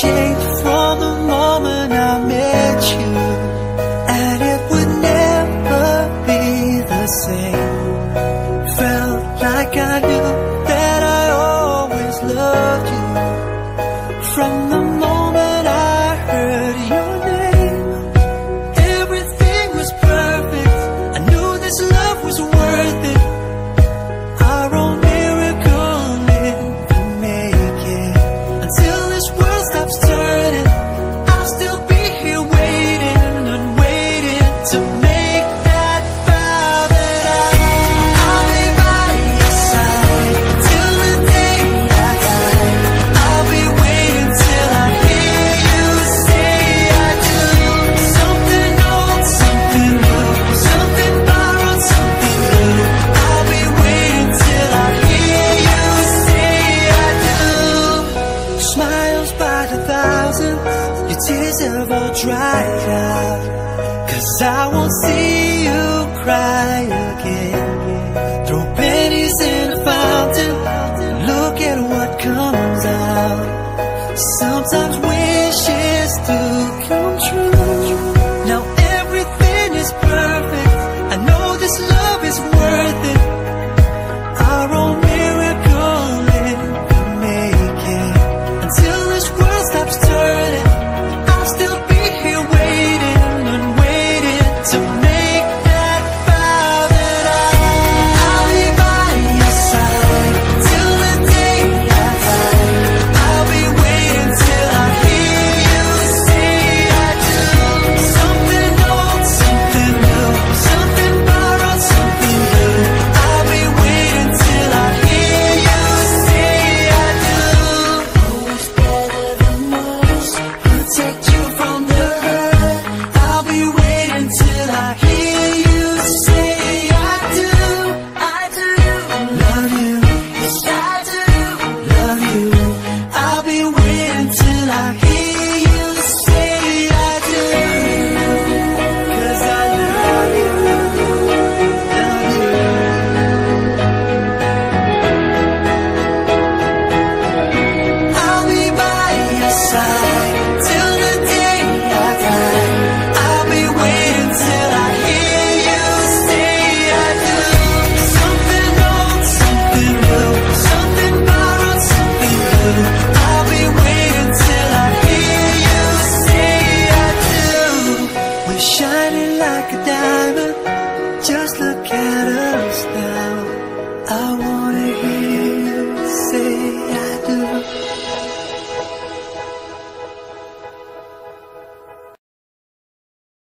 谁？thousand, your tears have dry dried out. Cause I won't see you cry again. Throw pennies in a fountain, look at what comes out. Sometimes